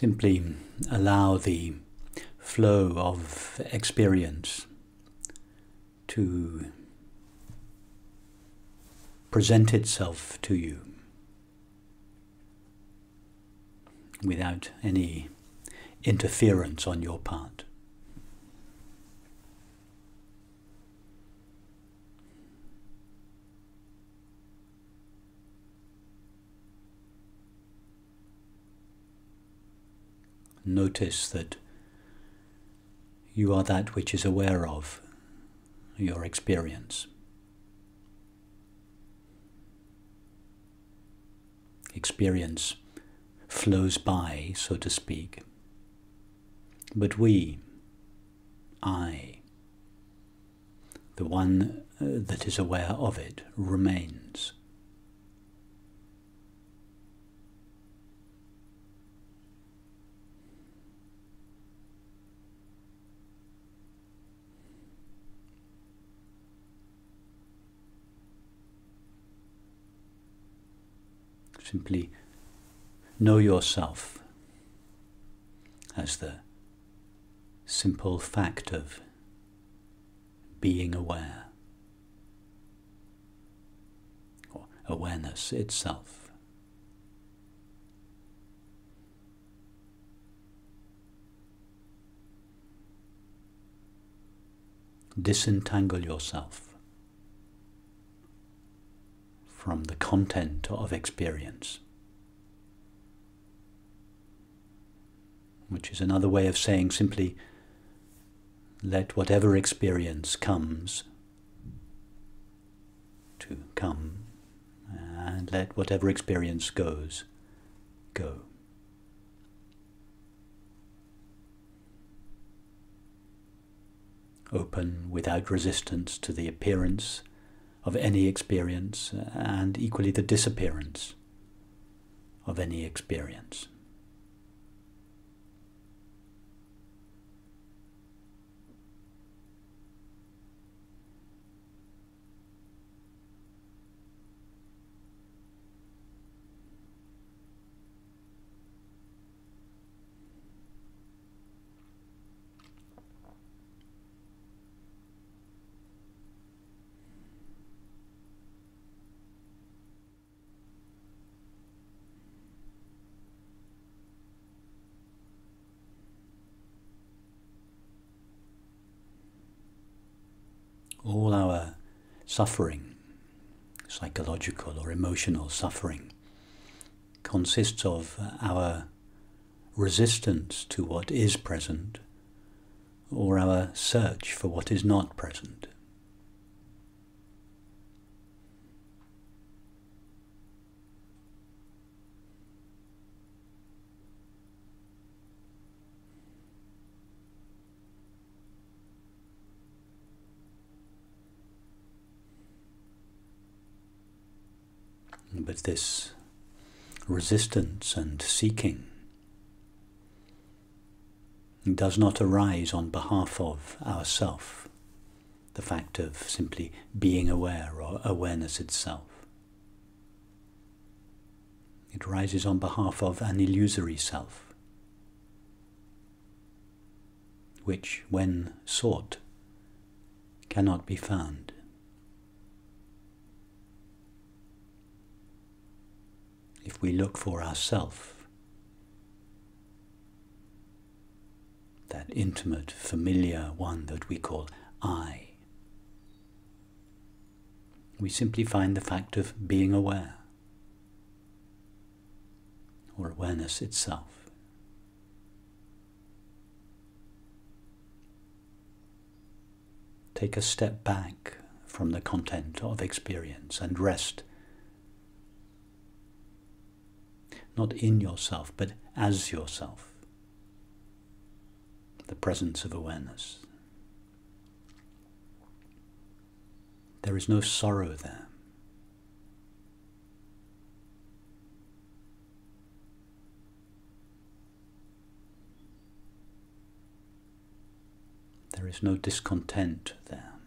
Simply allow the flow of experience to present itself to you without any interference on your part. Notice that you are that which is aware of your experience. Experience flows by, so to speak. But we, I, the one uh, that is aware of it, remains. Simply know yourself as the simple fact of being aware, or awareness itself. Disentangle yourself from the content of experience. Which is another way of saying simply let whatever experience comes to come, and let whatever experience goes go. Open without resistance to the appearance of any experience uh, and equally the disappearance of any experience. All our suffering, psychological or emotional suffering, consists of our resistance to what is present or our search for what is not present. This resistance and seeking does not arise on behalf of ourself, the fact of simply being aware or awareness itself. It rises on behalf of an illusory self, which, when sought, cannot be found. If we look for ourself, that intimate, familiar one that we call I, we simply find the fact of being aware, or awareness itself. Take a step back from the content of experience and rest not in yourself, but as yourself. The presence of awareness. There is no sorrow there. There is no discontent there.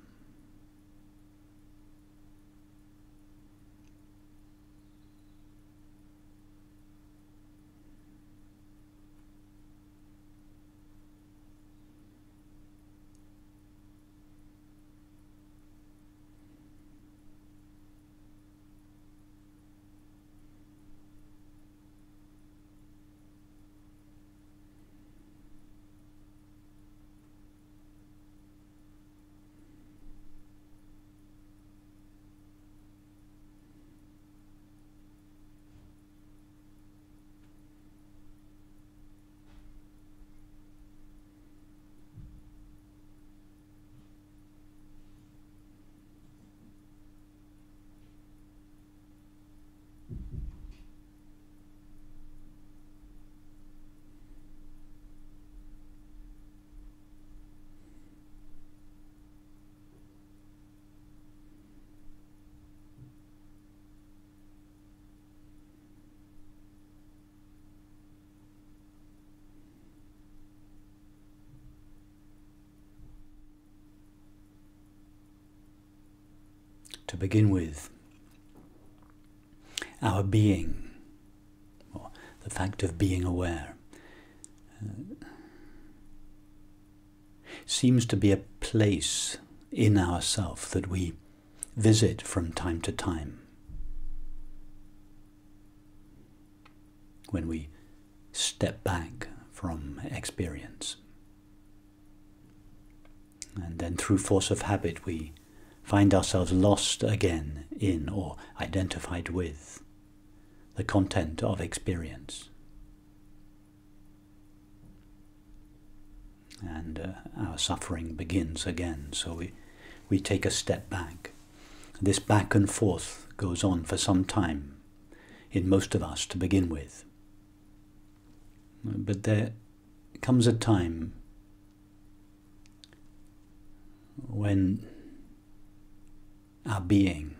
To begin with, our being, or the fact of being aware, uh, seems to be a place in ourself that we visit from time to time. When we step back from experience. And then through force of habit we find ourselves lost again in or identified with the content of experience. And uh, our suffering begins again, so we, we take a step back. This back and forth goes on for some time in most of us to begin with. But there comes a time when our being,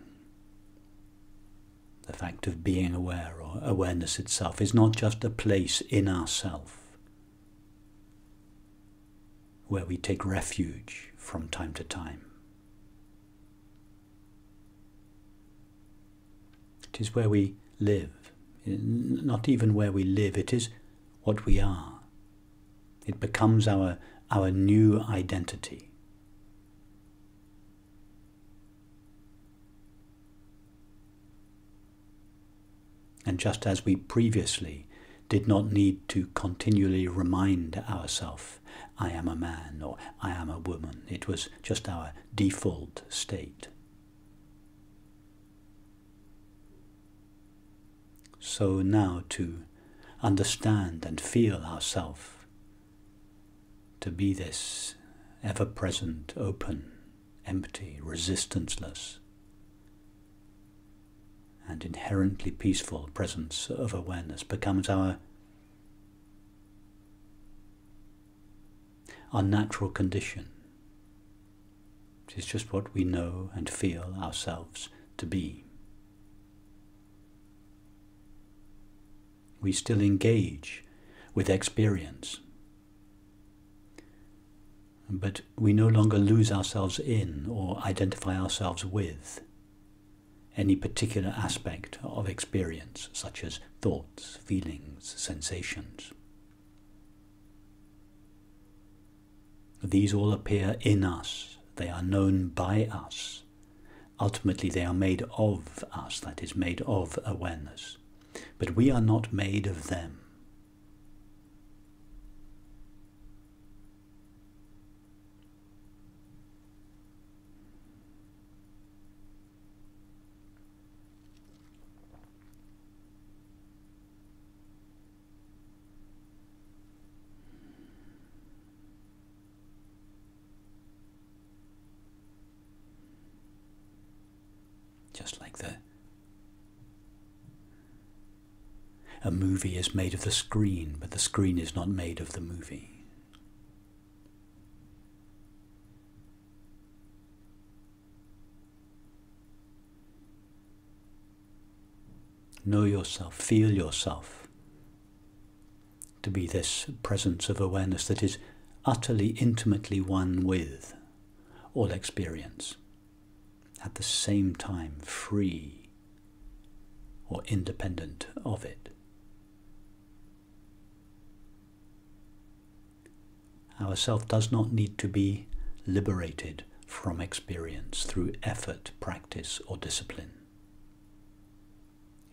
the fact of being aware or awareness itself, is not just a place in ourself where we take refuge from time to time. It is where we live, not even where we live, it is what we are. It becomes our, our new identity. And just as we previously did not need to continually remind ourselves, I am a man or I am a woman, it was just our default state. So now to understand and feel ourselves to be this ever present, open, empty, resistanceless, and inherently peaceful presence of awareness becomes our our natural condition. It is just what we know and feel ourselves to be. We still engage with experience, but we no longer lose ourselves in or identify ourselves with any particular aspect of experience, such as thoughts, feelings, sensations. These all appear in us, they are known by us. Ultimately, they are made of us, that is, made of awareness. But we are not made of them. just like the a movie is made of the screen, but the screen is not made of the movie. Know yourself, feel yourself to be this presence of awareness that is utterly intimately one with all experience at the same time free or independent of it. Our self does not need to be liberated from experience through effort, practice, or discipline.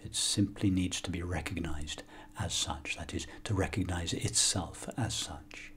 It simply needs to be recognized as such, that is, to recognize itself as such.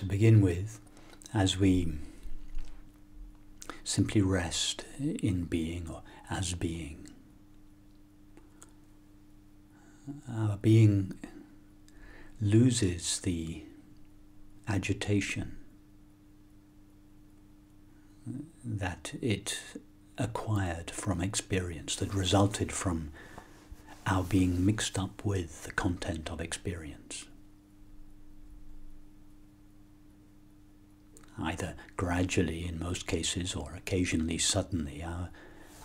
To begin with, as we simply rest in being or as being, our being loses the agitation that it acquired from experience, that resulted from our being mixed up with the content of experience. Either gradually in most cases or occasionally suddenly, our,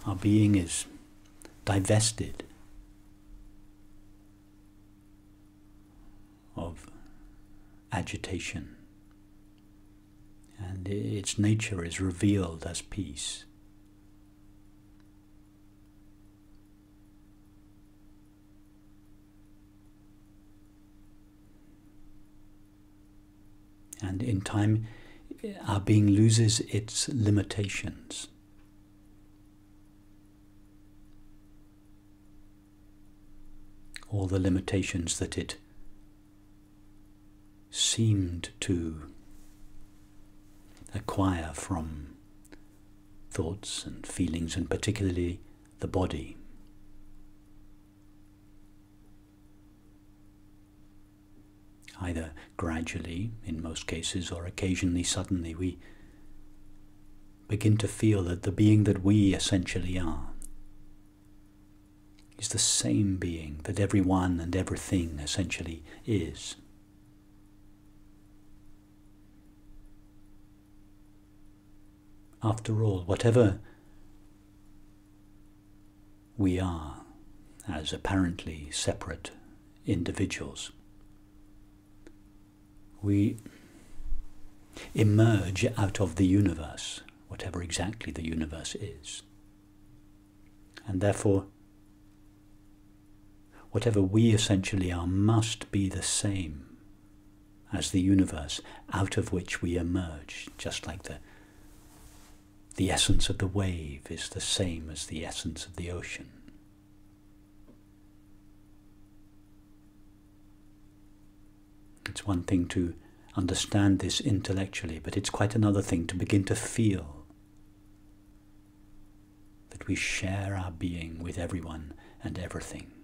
our being is divested of agitation and its nature is revealed as peace. And in time, our uh, being loses its limitations. All the limitations that it seemed to acquire from thoughts and feelings, and particularly the body. Either gradually, in most cases, or occasionally suddenly, we begin to feel that the being that we essentially are is the same being that everyone and everything essentially is. After all, whatever we are as apparently separate individuals, we emerge out of the universe, whatever exactly the universe is. And therefore, whatever we essentially are must be the same as the universe out of which we emerge, just like the the essence of the wave is the same as the essence of the ocean. It's one thing to understand this intellectually, but it's quite another thing to begin to feel that we share our being with everyone and everything.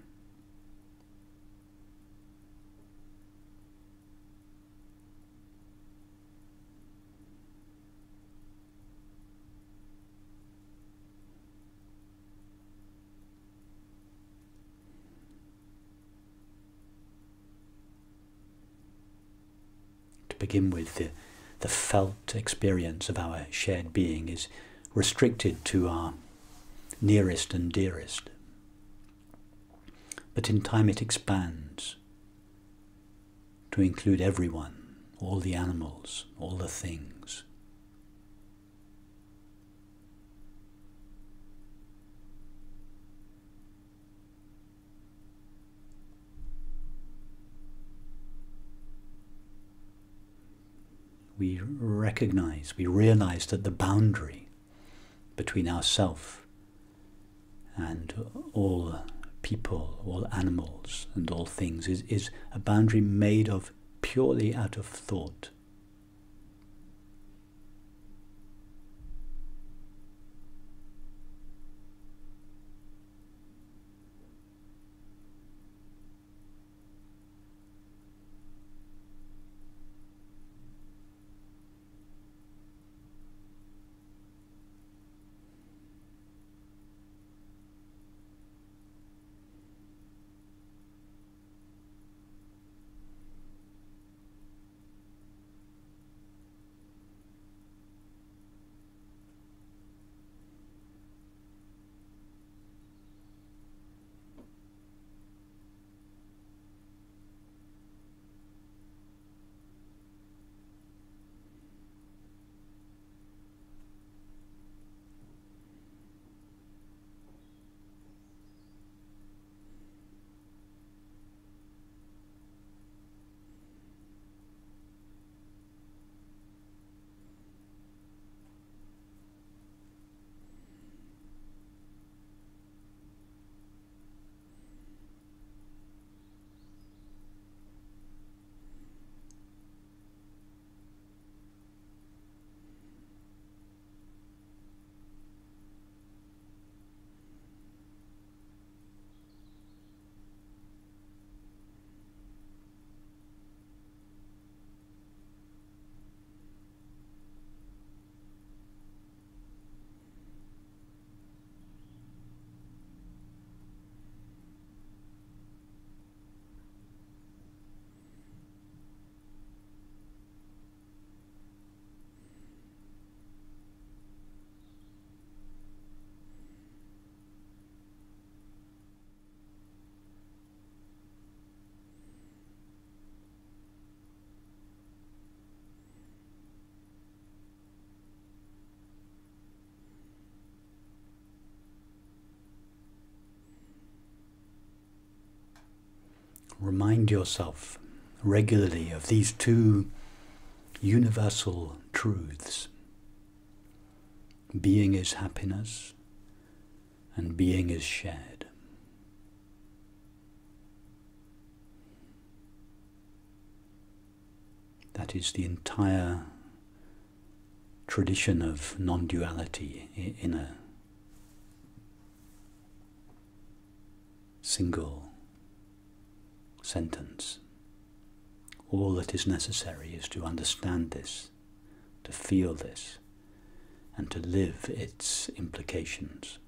Begin with, the, the felt experience of our shared being is restricted to our nearest and dearest. But in time it expands to include everyone, all the animals, all the things. We recognize, we realize that the boundary between ourself and all people, all animals, and all things is, is a boundary made of purely out of thought. Remind yourself regularly of these two universal truths. Being is happiness and being is shared. That is the entire tradition of non duality in a single sentence. All that is necessary is to understand this, to feel this, and to live its implications.